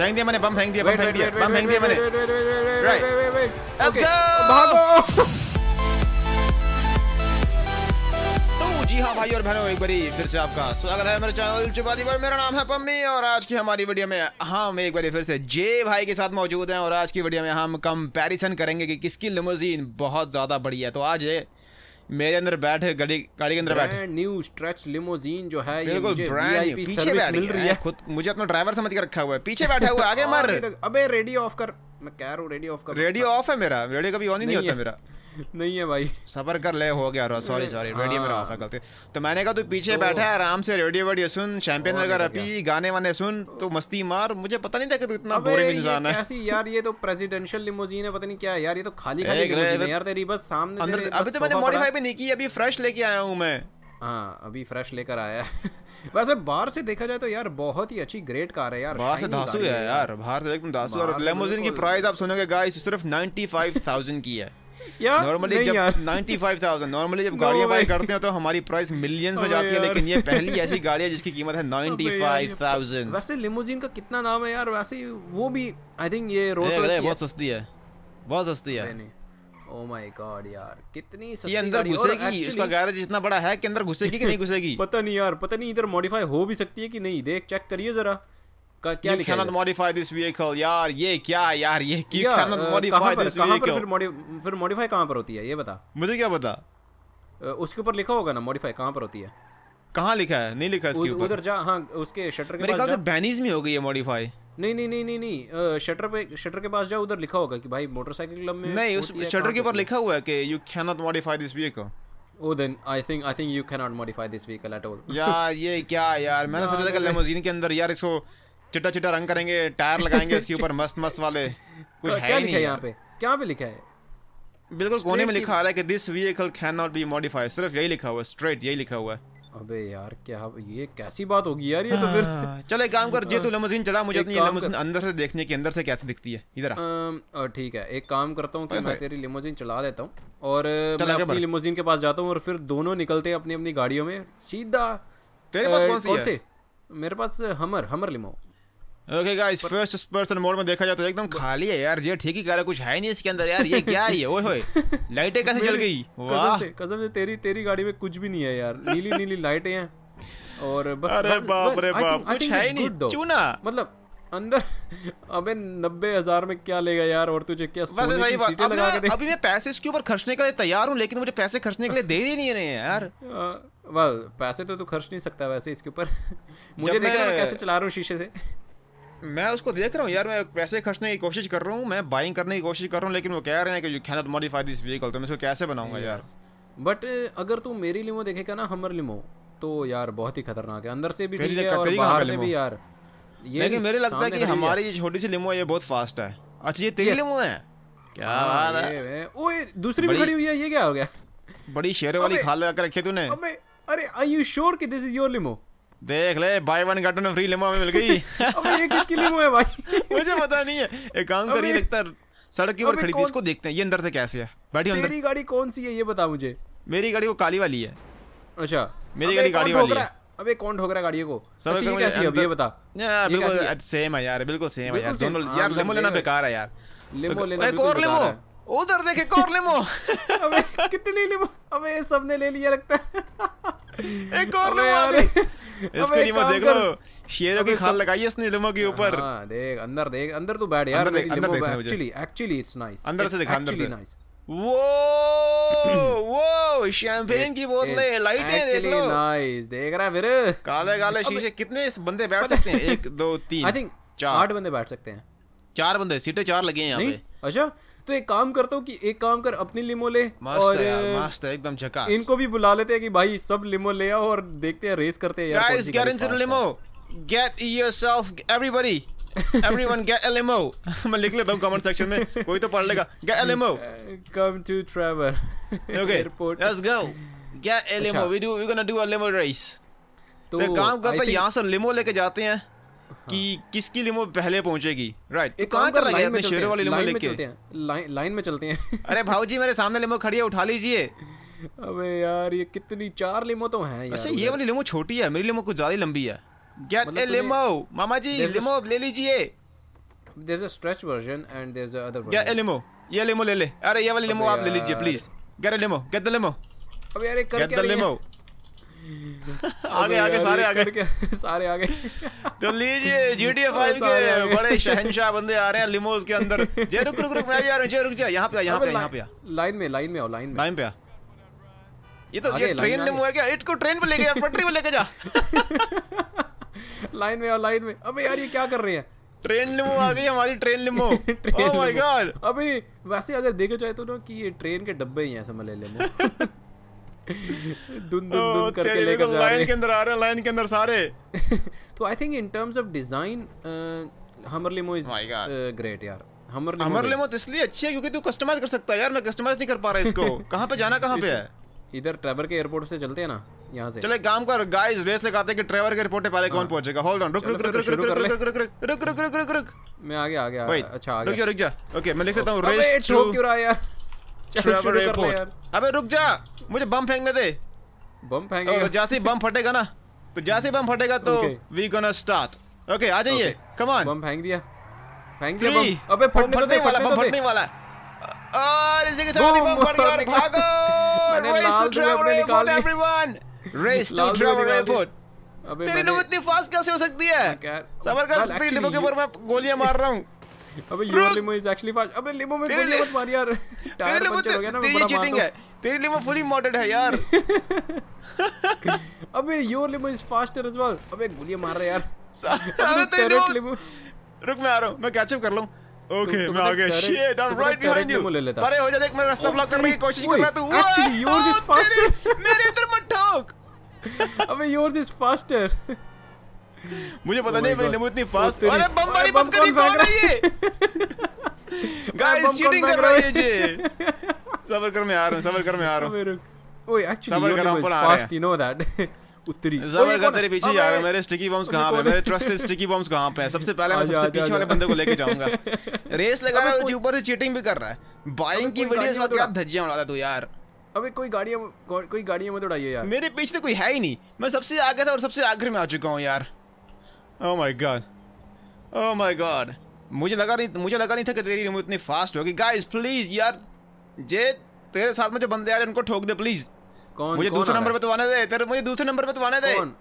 फेंक दिया मैंने बम फेंक दिया बम फेंक दिया बम फेंक दिया मैंने Right. Let's go! भागो तो जी हाँ भाई और बहनों एक बारी फिर से आपका स्वागत है मेरे चैनल चुपाती पर मेरा नाम है पम्मी और आज की हमारी वीडियो में हम एक बारी फिर से जे भाई के साथ मौजूद हैं और आज की वीडियो में हम कंपैरिजन करेंगे कि किसकी लिमोजीन बहुत ज़्यादा बड़ी है तो आज मेरे अंदर बैठ गाड़ी गाड़ी के अंदर बैठ। न्यू स्ट्रेच लिमोजीन जो है ये बिल्कुल मुझे ब्रांड पीछे बैठ मिल रही है खुद मुझे अपना ड्राइवर समझ के रखा हुआ है। पीछे बैठा हुआ आगे मर। अबे रेडियो ऑफ़ कर। मैं कह रहा हूँ रेडियो ऑफ़ कर रेडियो ऑफ़ है मेरा। रेडियो कभी ऑन ही नहीं नहीं होता मेरा। नहीं है भाई। सबर कर ले हो गया सॉरी सॉरी रेडियो मेरा हाँ। ऑफ़ है गलती। तो मैंने कहा तू पीछे तो- बैठा है आराम से रेडियो वेडियो सुन। चैंपियन वगैरह पी गाने वाने सुन तो मस्ती मार। मुझे पता नहीं था कि तू इतना बोरिंग इंसान है। कैसी यार ये तो प्रेसिडेंशियल लिमोजीन है पता नहीं क्या है। यार ये तो खाली खाली लिमोजीन है यार तेरी बस सामने अंदर अभी तो मैंने मॉडिफाई भी नहीं की अभी फ्रेश लेके आया हूँ मैं। हाँ अभी फ्रेश लेकर आया है। वैसे बाहर से देखा जाए तो यार बहुत ही अच्छी ग्रेट कार है यार बाहर से धासु है यार यार। बाहर से एकदम धासु और लेमोजिन की प्राइस आप सुनोगे गाइस सिर्फ़ 95000 की है। नॉर्मली जब यार। 95000 नॉर्मली जब गाड़ियाँ बाय करते हैं तो हमारी प्राइस मिलियंस में जाती है लेकिन ये पहली ऐसी गाड़ी है जिसकी कीमत है अबे यार, ये- 95000 वैसे लिमोजीन का कितना नाम है यार वैसे वो भी आई थिंक ये रोल्स रॉयस बहुत सस्ती है। बहुत सस्ती है। ओ माय गॉड यार कितनी सस्ती ये अंदर घुसेगी उसका गैरेज इतना बड़ा है कि अंदर घुसेगी कि नहीं घुसेगी? पता नहीं यार पता नहीं इधर मॉडिफाई हो भी सकती है कि नहीं। देख चेक करिए जरा। का क्या लिखा है modify this vehicle यार ये क्या यार ये कहाँ पर vehicle. फिर फिर मॉडिफाई कहाँ पर होती है ये बता। मुझे क्या पता? उसके ऊपर लिखा होगा ना मॉडिफाई कहाँ पर होती है? कहाँ लिखा है? नहीं लिखा है इसके ऊपर। उधर जा हाँ उसके शटर के मेरे ख्याल से बैनीज में हो गई है मॉडिफाई नहीं नहीं नहीं नहीं नहीं शटर पे शटर के पास जाओ उधर लिखा होगा कि भाई मोटरसाइकिल क्लब में नहीं उस शटर के ऊपर लिखा हुआ है कि you cannot modify this vehicle. Oh, then I think I think you cannot modify this vehicle at all. यार ये क्या यार मैंने सोचा था कि लेमोजीन के अंदर यार इसको चिट्टा चिट्टा रंग करेंगे टायर लगाएँगे इसके ऊपर मस्त मस्त वाले। कुछ है ही नहीं यहाँ पे? क्या पे लिखा है? बिल्कुल कोने में लिखा आ रहा है कि this vehicle can not be modify सिर्फ़ यही लिखा हुआ है स्ट्रेट यही लिखा हुआ है। अबे यार क्या ये कैसी बात होगी यार ये तो फिर। चलो एक काम कर जे तू लेमोजीन चला मुझे अपनी काम अंदर से देखने की अंदर से कैसे दिखती है इधर आ। ठीक है एक काम करता हूँ कि मैं तेरी लिमोजिन चला देता हूँ और मैं अपनी। लिमोजिन के पास जाता हूँ और फिर दोनों निकलते हैं अपनी अपनी गाड़ियों में सीधा। तेरे पास कौन सी है? मेरे पास Hummer Hummer limo okay guys first person mode में देखा जाए तो एकदम खाली है यार ये ठीक ही कह रहा है, कुछ है नहीं इसके अंदर यार ये क्या है ओए होए लाइटें कैसे जल गई? कसम वाह। से कसम से तेरी तेरी गाड़ी में कुछ भी नहीं है यार नीली नीली लाइटें हैं और बस अरे बाप रे बाप, कुछ है ही नहीं, चूना। मतलब अंदर अबे नब्बे हज़ार में क्या लेगा यार और तुझे क्या वैसे सही बात अब अभी मैं पैसे इसके ऊपर खर्चने के लिए तैयार हूँ लेकिन मुझे पैसे खर्चने के लिए दे ही नहीं रहे हैं यार। वेल पैसे तो तू खर्च नहीं सकता वैसे इसके ऊपर। मुझे देख रहा कैसे चला रहा हूँ शीशे से। मैं उसको देख रहा हूँ यार मैं पैसे खर्चने की कोशिश कर रहा हूँ मैं बाइंग करने की कोशिश कर रहा हूँ लेकिन वो कह रहे हैं कि you cannot modify this vehicle तो मैं इसको कैसे बनाऊँगा यार? बट अगर तू मेरी लिमो देखेगा ना हमर लिमो तो यार बहुत ही खतरनाक है। अंदर से भी ठीक है और बाहर से भी यार ये लेकिन मेरे लगता है कि हमारी ये छोटी सी लिमो है ये बहुत फास्ट है। अच्छा ये तेरी लिमो है? क्या हाँ, बात है ये ओए दूसरी भी खड़ी हुई है ये क्या हो गया? बड़ी शेर वाली खाल लगा के रखी है तूने। अरे आर यू श्योर कि दिस इज़ योर लिमो देख ले buy one get one free limo हमें मिल गई। अबे ये किसकी लिमो है भाई? मुझे पता नहीं है। एक काम करिए अबे- लगता है सड़क के ऊपर खड़ी थी इसको देखते हैं ये अंदर से कैसे है? बैठी अंदर। तेरी गाड़ी कौन सी है ये बता मुझे। मेरी गाड़ी वो काली वाली है। अच्छा। मेरी गाड़ी गाड़ी वाली है। अबे कौन ठोक रहा है गाड़ी को? सब अच्छा, ये कैसी है अब? ये बता। यार ये बिल्कुल सेम है? यार बिल्कुल सेम है यार दोनों यार हाँ, लिमो मतलब लेना। बेकार है यार। लिमो लेना एक और लिमो उधर देख और लिमो अबे कितनी लिमो अबे सबने ले लिया लगता है। एक और लिमो आ गई। इसकी लिमो देख लो। शेरों की खाल लगाई है इसने लिमो के ऊपर। हाँ देख अंदर देख अंदर तो बैठ यार अंदर देख। एक्चुअली एक्चुअली इट्स नाइस अंदर से दिखा, अंदर से। नाइस वो वो शैंपेन की बोतलें लाइटें देख लो। नाइस देख रहा है फिर। काले काले शीशे कितने इस बंदे बैठ सकते हैं? एक दो तीन आई थिंक चार। आठ बंदे बैठ सकते हैं। चार बंदे सीटें चार लगे हैं यहाँ पे। अच्छा? तो एक काम करता हूँ कि एक काम कर अपनी लिमो ले मस्त और है एकदम झकास। इनको भी बुला लेते हैं कि भाई सब लिमो ले आओ और देखते हैं रेस करते हैं गाइस गेट इन मैं लिख लेता कमेंट सेक्शन में कोई तो पढ़ लेगा। Get a limo come to Trevor okay let's go get a limo we do we gonna do a limo race तो, तो काम करते हैं यहाँ से लिमो लेके जाते हैं। कि किसकी लिमो पहले पहुंचेगी? राइट एक कहाँ काम कर लाइन में शेरों वाली लिमो लेके? लाइन में चलते हैं। अरे भाऊजी मेरे सामने लिमो खड़ी है उठा लीजिए। अबे यार ये कितनी चार लिमो तो हैं यार वैसे ये वाली लिमो छोटी है मेरी लिमो कुछ ज़्यादा लंबी है। गेट मतलब a limo mama ji limo ले लीजिए। there's a stretch version and there's a other या version लिमो ये लिमो ले ले। अरे ये वाली लिमो आप ले लीजिए please get a limo get the limo अब यार ये कर क्या रही है? लिमो आगे आगे सारे आगे। सारे आगे। तो लीजिए GTA 5 के बड़े शहंशाह बंदे आ रहे हैं लिमोस के अंदर। जे रुक रुक रुक मैं भी आ रहा हूँ जे रुक जा यहाँ पे यहाँ पे यहाँ पे आ। लाइन में लाइन में आओ लाइन में। लाइन पे आ। ये तो ये ट्रेन में लिमो है क्या? इसको ट्रेन पे लेके जा पटरी पे लेके जा। लाइन में आओ लाइन में। अबे यार ये क्या कर रहे हैं? ट्रेन लिमो आ गई हमारी train limo. Oh my god अबे वैसे अगर देखा जाए तो ना कि ये ट्रेन के डब्बे ही हैं समझ ले ले दुन दुन दुन करके लेकर को जा लाइन रहे के अंदर आ रहे हैं लाइन के अंदर सारे। तो I think in terms of design Hummer limo is great यार। हमर लिमो हमारे. लिमो तो इसलिए अच्छी है क्योंकि तू कस्टमाइज कर सकता है यार मैं कस्टमाइज नहीं कर पा रहा इसको। कहाँ पे जाना कहाँ पे है? इधर ट्रेवर के एयरपोर्ट से चलते हैं ना यहाँ से। चले काम कर गाइस रेस लगाते हैं कि ट्रेवर के रिपोर्ट पे पहले कौन पहुंचेगा। होल्ड ऑन रुक रुक रुक तो रुक रुक रुक रुक रुक रुक रुक रुक रुक रुक रुक। मैं आगे आ गया अच्छा आ रुक गया जा रुक जा। ओके मैं लिख लेता हूँ रेस टू क्यों रहा है यार? ट्रेवर शुरू एयरपोर्ट अबे रुक जा। मुझे बम फेंकने दे। बम फेंकेगा? तो जैसे ही बम फटेगा ना तो जैसे ही बम फटेगा तो वी गोना स्टार्ट ओके आ जाइए। कम ऑन बम फेंक दिया। फेंक दिया बम। अबे फटने तो फटने दे वाला बम तो फटने वाला। और इसी के साथ ही बम फट गया भागो। मैंने रेस लाल ट्रेवर निकाल। Airport everyone race to Trevor airport अबे तेरी मैंने इतनी फास्ट कैसे हो सकती है? सबर कर सकती है के ऊपर मैं गोलियाँ मार रहा हूँ। अबे your limo is actually fast अबे लिमो में लिए- मत मार यार। तेरे टायर लिमो पंचर हो गया ना तेरी चीटिंग है। तेरी लिमो फुली मॉडेड है यार। अबे your limo is faster as well अबे गोलियाँ मार रहे यार। अरे तेरी लिमो रुक मैं आ रहा हूँ मैं कैचअप कर लूँ। ओके मैं आ गया। Shit I am right behind you. परे हो जा देख मैं रास्ता ब्लॉक करने की कोशिश कर रहा तू। is वाह, faster. तेरे- मेरे अंदर मत ठोक। अबे योर्स इज़ फास्टर मुझे पता Oh नहीं God. लिमो इतनी फास्ट अरे बम अरे बम करी कौन कौन है गाइस चीटिंग कर रहा रहा है? ये सबर कर मैं आ रहा हूँ सबर कर मैं आ रहा हूँ। ओए एक्चुअली सबर कर रहा हूँ, फास्ट यू नो दैट उत्तरी सबर ओए, कर तेरे पीछे आ रहा है मेरे स्टिकी बम्स कहाँ पे मेरे ट्रस्टेड स्टिकी बम्स कहाँ पे सबसे पहले मैं सबसे पीछे वाले बंदे को लेके जाऊँगा। रेस लगा रहा है जो ऊपर से चीटिंग भी कर रहा है। बाइंग की कोई वीडियो गाड़ी से क्या धज्जियाँ उड़ाता तू यार? अबे कोई गाड़ियाँ कोई गाड़ियाँ मत उड़ाइए यार। मेरे पीछे तो कोई है ही नहीं। मैं सबसे आगे था और सबसे आखिर में आ चुका हूँ यार। Oh my God oh my God मुझे लगा नहीं मुझे लगा नहीं था कि तेरी रिमोट इतनी फास्ट होगी। गाइस प्लीज़ यार जे तेरे साथ में जो बंदे आ रहे हैं उनको ठोक दे प्लीज़ कौन मुझे दूसरे नंबर पे तो आने दे तेरे मुझे दूसरे नंबर पे तो आने दे। कौन?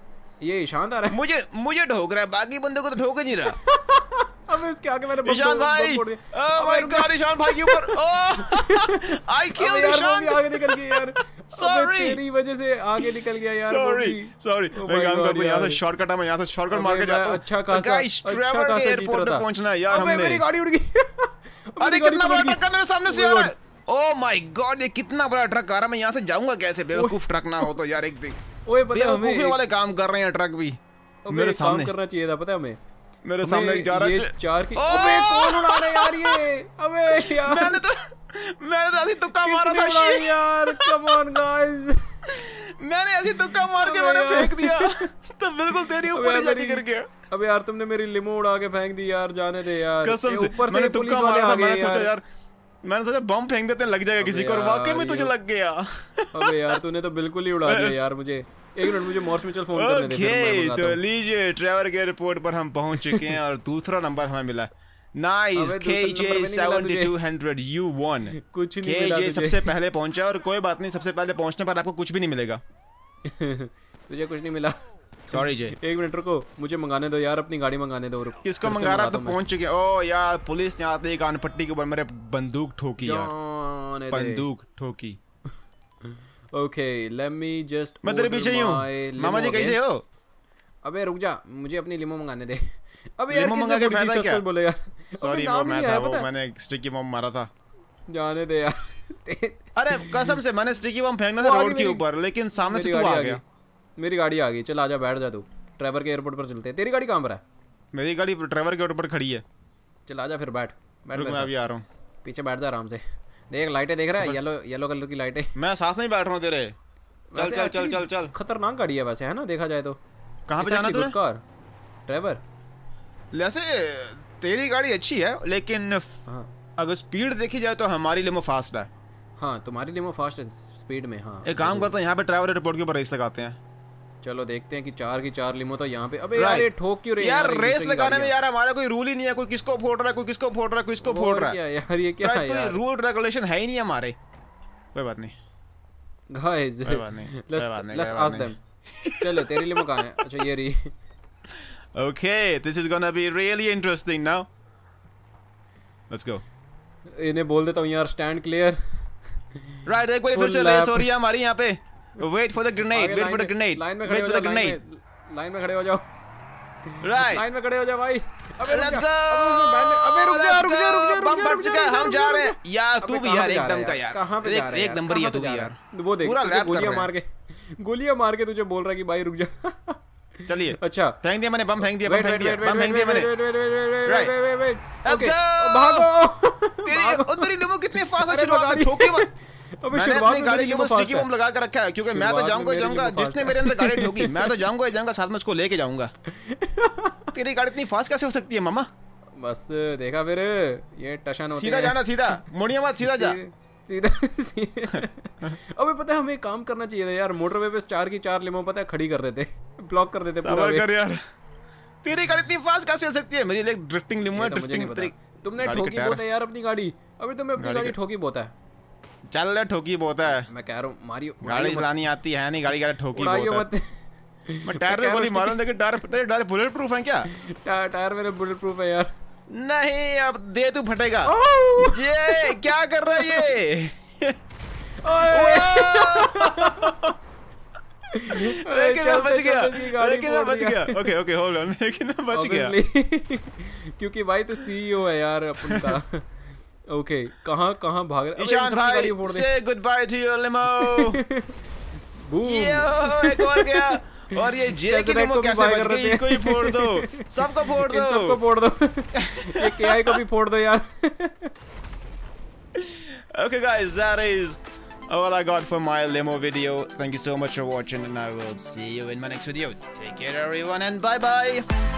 ये ईशांत आ रहा है? मुझे मुझे ठोक रहा है बाकी बंदे को तो ठोक ही नहीं रहा। अबे उसके आगे मैंने ईशान भाई ओह माय गॉड ईशान भाई के ऊपर ओह आई किल्ड ईशान आगे निकल गया यार। Sorry. तेरी वजह से आगे निकल गया यार सॉरी सॉरी Oh मैं काम करता यहाँ से शॉर्टकट है मैं यहाँ से शॉर्टकट मार के जाता मैं अच्छा खासा गाइस ट्रेवर के एयरपोर्ट पे पहुँचना है यार अबे मेरी गाड़ी उड़ गई। अरे कितना बड़ा ट्रक है मेरे सामने से Oh आ रहा है ओह माय गॉड ये कितना बड़ा ट्रक आ रहा है मैं यहाँ से जाऊँगा कैसे? बेवकूफ़ ट्रक ना हो तो यार एक दिन। God। ओए पता हमें बेवकूफ़ी वाले काम कर रहे हैं ट्रक भी। मेरे सामने। करना चाहिए था पता है हमें? मेरे सामने एक जा रहा है। चार की ओह! अबे कौन उड़ा रहा है यार ये? अबे यार मैंने तो मैंने तो ऐसी तुक्का मारा था shit। यार कम ऑन गाइस मैंने ऐसी तुक्का मार के मैंने फेंक दिया। तो बिल्कुल तेरी ऊपर ही जाके गिर गया। अबे यार तुमने मेरी लिमो उड़ा के फेंक दी यार जाने दे यार। कसम से। ऊपर मैंने तुक्का मारा था मैंने सोचा यार। मैंने सोचा बम फेंक देते हैं लग जाएगा किसी को और वाकई में तुझे लग गया। अबे यार तूने तो बिल्कुल ही उड़ा दिया यार मुझे। एक मिनट मुझे मॉर्स मिचल फ़ोन करने दे तो लीजिए ट्रेवर के एयरपोर्ट पर हम पहुँच चुके हैं और दूसरा नंबर हमें मिला नाइस अबे दूसरा के नंबर जे में नहीं मिला seventy two hundred you one कुछ नहीं के मिला तुझे। सबसे पहले पहुँचा और कोई बात नहीं सबसे पहले पहुँचने पर आपको कुछ भी नहीं मिलेगा। तुझे कुछ नहीं मिला। सॉरी जे एक मिनट रुको मुझे मंगाने दो यार अपनी गाड़ी मंगाने दो रुक। किसको मंगा रहा तो पहुँच चुके ओ यार पुलिस यहाँ आते ही कान पट्टी के ऊपर मेरे बंदूक ठोकी यार। बंदूक ठोकी। ओके लेट मी जस्ट मैं तेरे पीछे ही हूँ। मामा जी कैसे हो? अबे रुक जा मुझे अपनी लिमो मंगाने दे। अबे यार लिमो मंगा के फ़ायदा क्या? बोले यार? सॉरी वो मैं था वो मैंने स्टिकी बम मारा था। जाने दे यार। अरे कसम से मैंने स्टिकी बम फेंकना था रोड के ऊपर लेकिन सामने से तू आ गया। मेरी गाड़ी आ गई। चल आजा बैठ जा तू। ट्रेवर के एयरपोर्ट पर चलते हैं। तेरी गाड़ी कहाँ पर है? मेरी गाड़ी ड्राइवर के ऊपर खड़ी है। चल आजा फिर बैठ। बैठ मैं अभी आ रहा हूँ। पीछे बैठ जा आराम से। देख लाइटें देख रहा है? येलो येलो कलर की लाइटें। मैं साथ नहीं बैठ रहा हूँ तेरे। चल चल चल चल चल। खतरनाक गाड़ी है वैसे है ना? देखा जाए तो। कहाँ पे जाना तुझे कार ड्राइवर वैसे तेरी गाड़ी अच्छी है लेकिन हाँ। अगर स्पीड देखी जाए तो हमारी लिमो फास्ट है। हाँ तुम्हारी लिमो फास्ट है स्पीड में हाँ। एक काम करते हैं यहाँ पे ड्राइवर एयरपोर्ट के ऊपर रेस लगाते हैं। चलो देखते हैं कि चार की चार लिमो तो यहाँ पे अबे यार ये ठोक क्यों रहे हैं यार रेस लगाने में यार हमारा कोई रूल ही नहीं है कोई किसको फोड़ रहा है कोई किसको फोड़ रहा है कोई किसको फोड़ रहा है। यार ये क्या है यार? रूल रेगुलेशन है ही नहीं हमारे। कोई बात नहीं। गाइस कोई बात नहीं, लेट्स आस्क देम चलो तेरी लिमो कहाँ है? अच्छा ये रही। Okay, this is gonna be really interesting now. Let's go. इन्हें बोल देता हूँ यार स्टैंड क्लियर Right, एक बार फिर से. रेस हो रही है हमारी यहाँ पे. Wait for the grenade. Wait for the grenade. Line में Wait खड़े for हो the लाइन grenade. में में खड़े हो जाओ Right. लाइन में खड़े हो जाओ भाई अबे Let's go. अबे रुक जा रुक जा रुक जा रुक बम जा, फट रुक जा, चुका है, हम जा रहे हैं. यार तू भी यार एकदम का यार. कहाँ पे जा रहा है एक नंबर ही है तू भी यार. वो देख पूरा lap कर गोलियाँ रहा मार के गोलियाँ मार के तुझे बोल रहा है कि भाई रुक जा चलिए. अच्छा। फेंक दिया मैंने बम फेंक दिया बम फेंक दिया बम फेंक दिया मैंने. Let's okay go. भागो! तेरी उधर ही कितनी फास्ट शुरुआत में ठोके मत. अबे मैंने अपनी गाड़ी के ऊपर स्टिकी बम लगा कर रखा है क्योंकि मैं तो जाऊँगा जाऊँगा जिसने मेरे अंदर गाड़ी ठोकी मैं तो जाऊँगा जाऊँगा साथ में उसको लेके जाऊँगा। तेरी गाड़ी इतनी फास्ट कैसे हो सकती है मामा? बस देखा फिर ये टशन होते सीधा जाना सीधा। मुड़िया मत सीधा जा। सीधा अबे पता है हमें काम करना चाहिए था यार मोटरवे पे चार की चार लिमो पता है खड़ी कर देते ब्लॉक कर देते पूरा कर यार। तेरी गाड़ी इतनी फास्ट कैसे हो सकती है? मेरी एक ड्रिफ्टिंग लिमो है तो ड्रिफ्टिंग तुमने ठोकी। बहुत है यार अपनी गाड़ी। अभी तुम्हें अपनी गाड़ी ठोकी बहुत है। चल ले ठोकी बहुत है। मैं कह रहा हूँ मारियो गाड़ी चलानी आती है नहीं गाड़ी गाड़ी ठोकी बहुत मत। है मैं टायर में गोली मारूं लेकिन टायर तेरे टायर बुलेट प्रूफ है क्या? टायर टायर मेरे बुलेट प्रूफ है यार। नहीं अब दे तू फटेगा। ये क्या कर रहा है ये? लेकिन मैं बच गया। लेकिन मैं बच गया। ओके ओके होल्ड ऑन लेकिन मैं बच गया। क्योंकि भाई तो सीईओ है यार अपन का। ओके कहाँ कहाँ भाग रहे ईशान भाई से good bye to your limo बूम यो एक और गया। और ये जे की Chevrolet लिमो को भी कैसे बच गई देते इसको ही फोड़ दो सबको फोड़ इन सबको दो फोड़ दो ये केआई को भी फोड़ दो यार Okay guys that is all I got for my limo video thank you so much for watching and I will see you in my next video take care everyone and bye bye